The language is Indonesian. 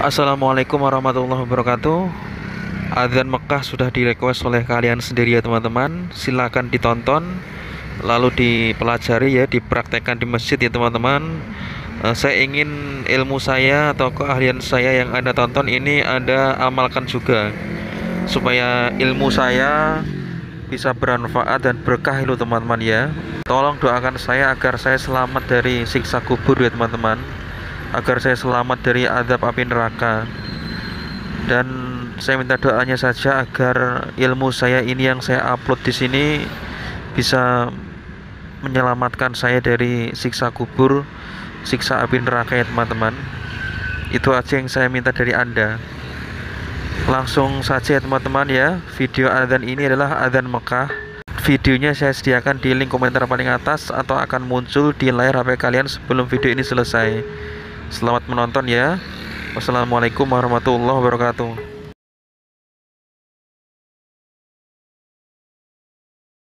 Assalamualaikum warahmatullahi wabarakatuh. Adzan Mekah sudah direquest oleh kalian sendiri ya teman-teman. Silahkan ditonton Lalu dipelajari ya Dipraktekkan di masjid ya teman-teman. Uh, Saya ingin ilmu saya Atau keahlian saya yang anda tonton ini Anda amalkan juga Supaya ilmu saya Bisa bermanfaat dan berkah itu teman-teman ya. Tolong doakan saya agar saya selamat dari siksa kubur ya teman-teman agar saya selamat dari adab api neraka. Dan saya minta doanya saja agar ilmu saya ini yang saya upload di sini bisa menyelamatkan saya dari siksa kubur siksa api neraka ya teman-teman. Itu aja yang saya minta dari anda. Langsung saja ya teman-teman ya. Video adzan ini adalah adzan Mekah. Videonya saya sediakan di link komentar paling atas atau akan muncul di layar HP kalian sebelum video ini selesai Selamat menonton ya. Wassalamualaikum warahmatullahi wabarakatuh.